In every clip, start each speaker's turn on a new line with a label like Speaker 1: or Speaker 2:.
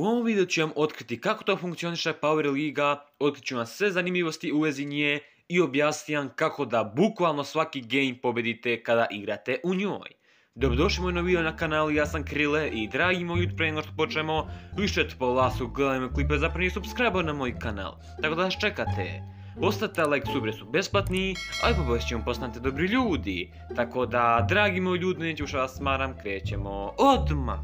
Speaker 1: U ovom videu ću vam otkriti kako to funkcioniše Power Liga, otkrit ću vam sve zanimljivosti u vezi nje i objasniti vam kako da bukvalno svaki game pobedite kada igrate u njoj. Dobrodošli moj video na kanal, ja sam Krile i dragi moji ljudi prije nego što počnemo, više po lasu gledajmo klipe zapravo i subscribe na moj kanal, tako da nas čekate. Ostavite like, subre su besplatni, a i poboljšće ćemo postanete dobri ljudi. Tako da, dragi moji ljudi, neću što vas smaram, krećemo odmah.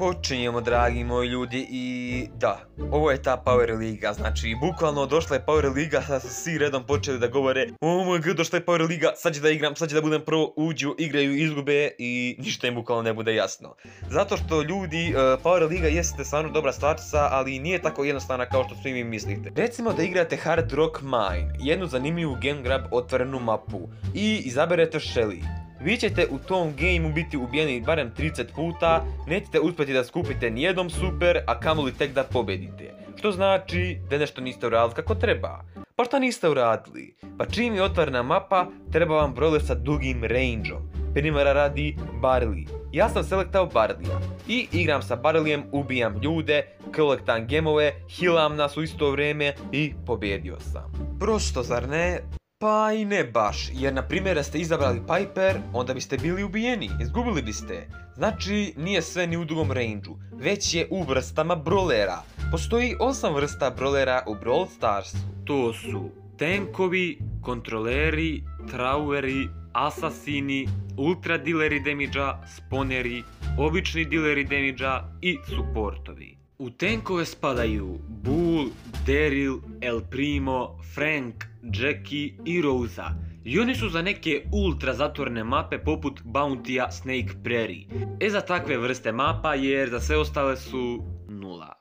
Speaker 2: Počinjemo dragi moji ljudi i da, ovo je ta Power Liga, znači bukvalno došla je Power Liga, sad su svi redom počeli da govore Oh moj god, došla je Power Liga, sad da igram, sad da budem prvo, uđu, igraju, izgube i ništa im bukvalno ne bude jasno. Zato što ljudi, uh, Power Liga jeste stvarno dobra stvarčica, ali nije tako jednostavna kao što svi vi mislite. Recimo da igrate Hard Rock Mine, jednu zanimljivu game grab otvorenu mapu i izaberete Shelly. Vi ćete u tom gameu biti ubijeni barem 30 puta, nećete uspjeti da skupite nijednom super, a kamoli tek da pobedite. Što znači da nešto niste uradili kako treba. Pa šta niste uradili? Pa čim je otvorena mapa, treba vam brole sa dugim rangeom. Primjera radi Barley. Ja sam selektao Barleya i igram sa Barleyem, ubijam ljude, kolektam gemove, healam nas u isto vrijeme i pobjedio sam. Prosto, zar ne? Pa i ne baš, jer na primjer da ste izabrali Piper, onda biste bili ubijeni, izgubili biste. Znači, nije sve ni u dugom range već je u vrstama brolera. Postoji osam vrsta brolera u Brawl Starsu.
Speaker 1: To su tenkovi, kontroleri, traueri, asasini, ultra dileri damage sponeri, obični dileri damage i supportovi. U tenkove spadaju Bull, Daryl, El Primo, Frank, Jackie i Rosa. I oni su za neke ultra zatvorene mape poput Bountya Snake Prairie. E za takve vrste mapa jer za sve ostale su nula.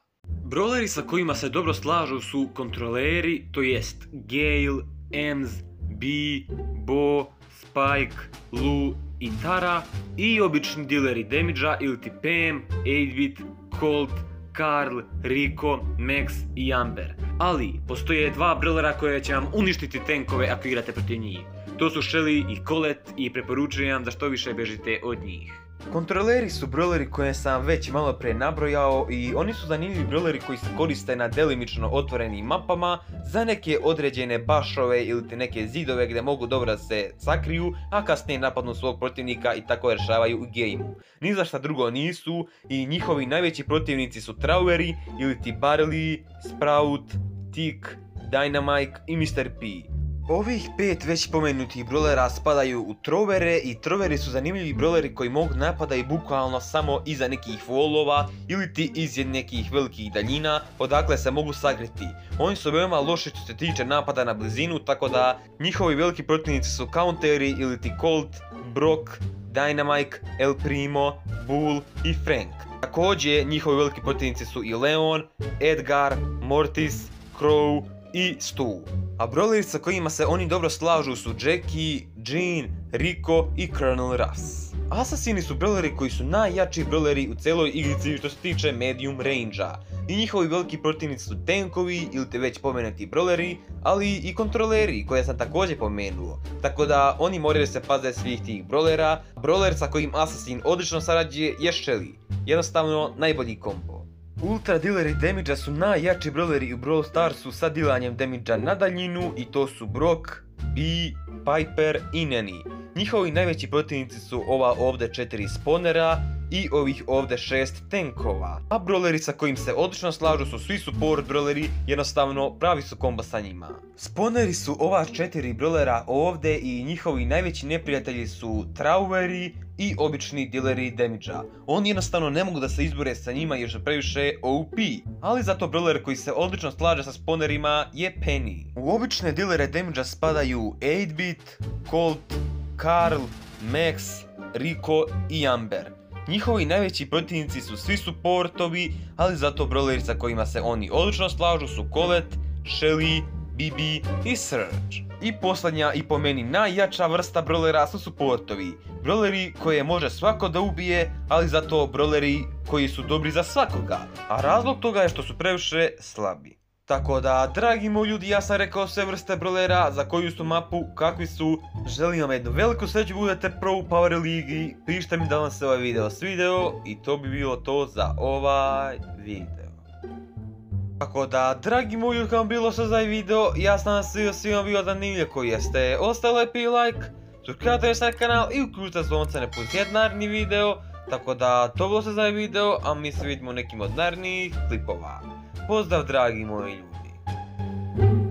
Speaker 1: Brawleri sa kojima se dobro slažu su kontroleri, to jest Gale, Ems, B, Bo, Spike, Lu i Tara i obični dileri damage ili ti Pam, 8-bit, Colt, Karl, Rico, Max i Amber. Ali, postoje dva brilera koje će vam uništiti tenkove ako igrate protiv njih. To su Shelly i Colette i preporučujem da što više bežite od njih.
Speaker 2: Kontroleri su brawleri koje sam već malo pre nabrojao i oni su zanimljivi brawleri koji se koriste na delimično otvorenim mapama za neke određene bašove ili te neke zidove gdje mogu dobro se sakriju, a kasnije napadnu svog protivnika i tako rešavaju u gameu. Ni za šta drugo nisu i njihovi najveći protivnici su Traueri ili ti Barley, Sprout, Tick, Dynamite i Mr. P. Ovih pet već pomenutih brolera spadaju u trovere i troveri su zanimljivi broleri koji mogu napadati bukvalno samo iza nekih volova ili ti iz nekih velikih daljina odakle se mogu sagriti. Oni su veoma loši što se tiče napada na blizinu tako da njihovi veliki protivnici su counteri ili ti Colt, Brock, Dynamite, El Primo, Bull i Frank. Također njihovi veliki protivnici su i Leon, Edgar, Mortis, Crow i Stu a brawleri sa kojima se oni dobro slažu su Jackie, Jean, Rico i Colonel Ruffs. Asasini su brawleri koji su najjači brawleri u celoj igrici što se tiče medium range-a. I njihovi veliki protivnici su tankovi ili te već pomenuti brawleri, ali i kontroleri koje sam također pomenuo. Tako da oni moraju se paze svih tih brawlera. Brawler sa kojim Assassin odlično sarađuje je Shelly. Jednostavno najbolji kombo. Ultra dileri damage su najjači brawleri u Brawl Starsu sa dilanjem damage na daljinu i to su Brock, Bee, Piper i Nanny. Njihovi najveći protivnici su ova ovdje četiri sponera i ovih ovdje šest tenkova. A brawleri sa kojim se odlično slažu su svi support brawleri, jednostavno pravi su kombo sa njima. Sponeri su ova četiri brawlera ovdje i njihovi najveći neprijatelji su Traueri i obični dileri damage-a. Oni jednostavno ne mogu da se izbore sa njima jer previše OP. Ali zato brawler koji se odlično slaže sa sponerima je Penny. U obične dilere damage spadaju 8-bit, Colt, Karl, Max, Rico i Amber. Njihovi najveći protivnici su svi supportovi, ali zato brawleri sa kojima se oni odlično slažu su Colette, Shelly, Bibi i Surge. I posljednja i po meni najjača vrsta brolera su supportovi. Broleri koje može svako da ubije, ali zato broleri koji su dobri za svakoga. A razlog toga je što su previše slabi. Tako da, dragi moji ljudi, ja sam rekao sve vrste brolera, za koju su mapu, kakvi su. Želim vam jednu veliku sreću budete pro u Power Ligi. Pišite mi da vam se ovaj video svideo i to bi bilo to za ovaj video. Tako da, dragi moji, vam bilo sve za ovaj video, ja sam vam svio svima bio zanimljiv koji jeste. Ostavili lepi like, subscribe se na kanal i uključite zvonce ne pusti naredni video. Tako da, to bilo sve za ovaj video, a mi se vidimo u nekim od narednih klipova. Pozdrav dragi moji ljudi.